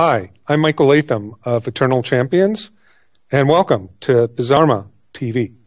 Hi, I'm Michael Latham of Eternal Champions, and welcome to Bizarma TV.